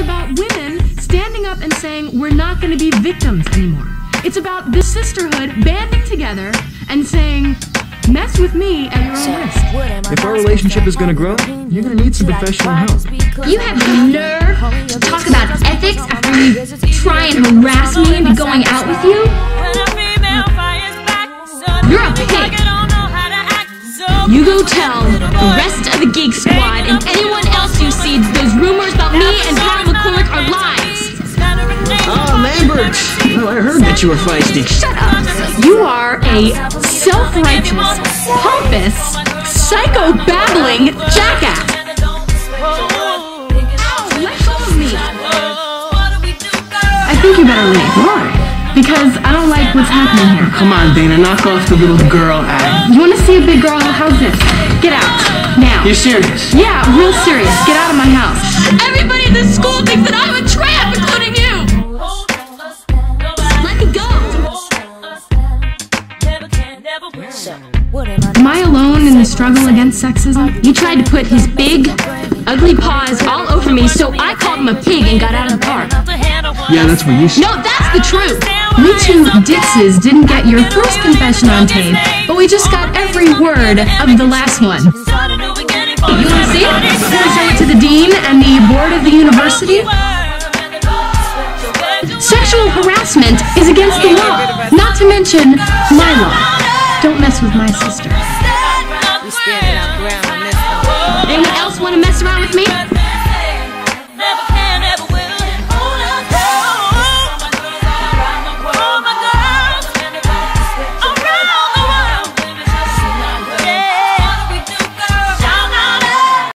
about women standing up and saying, we're not going to be victims anymore. It's about the sisterhood banding together and saying, mess with me at your own risk. If our relationship is gonna grow, you're gonna need some professional help. You have the nerve to talk about ethics after you try and harass me into going out with you? You're a pig. You go tell the rest of the Geek Squad and anyone else you see those rumors Well, I heard that you were feisty. Shut up. You are a self-righteous, pompous, psycho-babbling jackass. Let go of me. I think you better leave. Why? Because I don't like what's happening here. Come on, Dana, knock off the little girl act. You want to see a big girl? How's this? Get out. Now. You're serious? Yeah, real serious. Get out of my house. Am I alone in the struggle against sexism? He tried to put his big, ugly paws all over me, so I called him a pig and got out of the car. Yeah, that's what you said. No, that's the truth. We two Dixes didn't get your first confession on tape, but we just got every word of the last one. You want to see it? We show it to the dean and the board of the university? Sexual harassment is against the law, not to mention my law. Mess with my sister. Anyone else want to mess around with me?